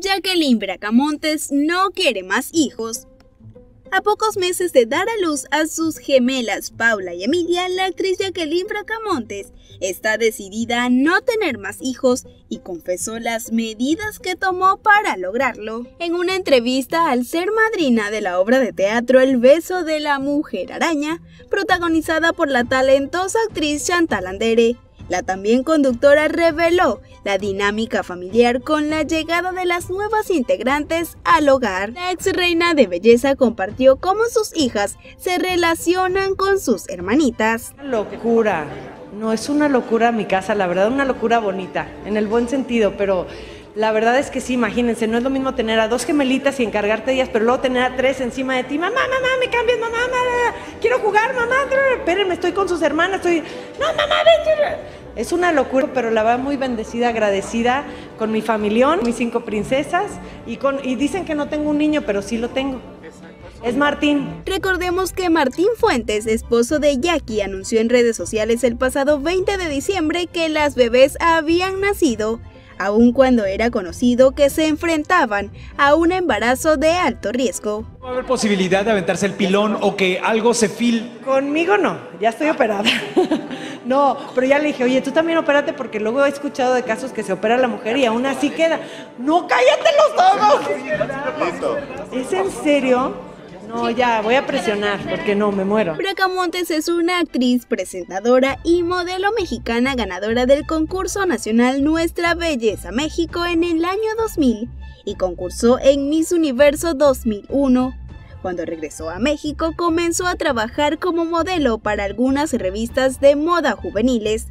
Jacqueline Bracamontes no quiere más hijos. A pocos meses de dar a luz a sus gemelas Paula y Emilia, la actriz Jacqueline Bracamontes está decidida a no tener más hijos y confesó las medidas que tomó para lograrlo. En una entrevista al ser madrina de la obra de teatro El beso de la mujer araña, protagonizada por la talentosa actriz Chantal Andere, la también conductora reveló la dinámica familiar con la llegada de las nuevas integrantes al hogar. La ex reina de belleza compartió cómo sus hijas se relacionan con sus hermanitas. Locura, no es una locura mi casa, la verdad, una locura bonita, en el buen sentido, pero la verdad es que sí, imagínense, no es lo mismo tener a dos gemelitas y encargarte de ellas, pero luego tener a tres encima de ti. Mamá, mamá, me cambias, mamá, mamá, quiero jugar, mamá, espérenme, estoy con sus hermanas, estoy. No, mamá, ven. Es una locura, pero la va muy bendecida, agradecida con mi familión, mis cinco princesas, y, con, y dicen que no tengo un niño, pero sí lo tengo. Es Martín. Recordemos que Martín Fuentes, esposo de Jackie, anunció en redes sociales el pasado 20 de diciembre que las bebés habían nacido aun cuando era conocido que se enfrentaban a un embarazo de alto riesgo. ¿Va a haber posibilidad de aventarse el pilón o que algo se fil? Conmigo no, ya estoy operada. no, pero ya le dije, oye, tú también opérate porque luego he escuchado de casos que se opera la mujer y aún así queda. No, cállate los dos. ¿Es en serio? No, ya, voy a presionar porque no, me muero. Bracamontes es una actriz, presentadora y modelo mexicana ganadora del concurso nacional Nuestra Belleza México en el año 2000 y concursó en Miss Universo 2001. Cuando regresó a México comenzó a trabajar como modelo para algunas revistas de moda juveniles.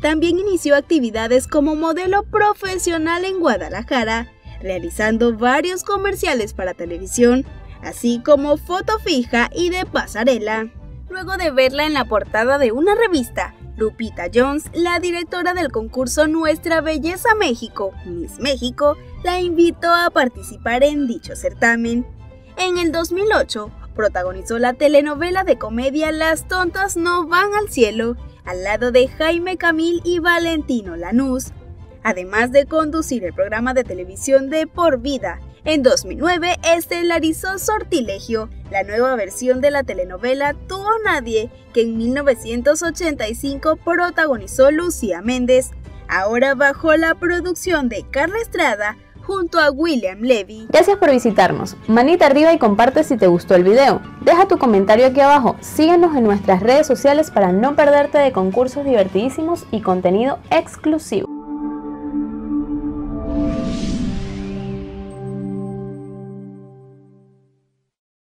También inició actividades como modelo profesional en Guadalajara, realizando varios comerciales para televisión así como foto fija y de pasarela. Luego de verla en la portada de una revista, Lupita Jones, la directora del concurso Nuestra Belleza México, Miss México, la invitó a participar en dicho certamen. En el 2008, protagonizó la telenovela de comedia Las tontas no van al cielo, al lado de Jaime Camil y Valentino Lanús, además de conducir el programa de televisión de Por Vida, en 2009 estelarizó Sortilegio, la nueva versión de la telenovela Tuvo Nadie, que en 1985 protagonizó Lucía Méndez, ahora bajo la producción de Carla Estrada junto a William Levy. Gracias por visitarnos. Manita arriba y comparte si te gustó el video. Deja tu comentario aquí abajo. Síguenos en nuestras redes sociales para no perderte de concursos divertidísimos y contenido exclusivo.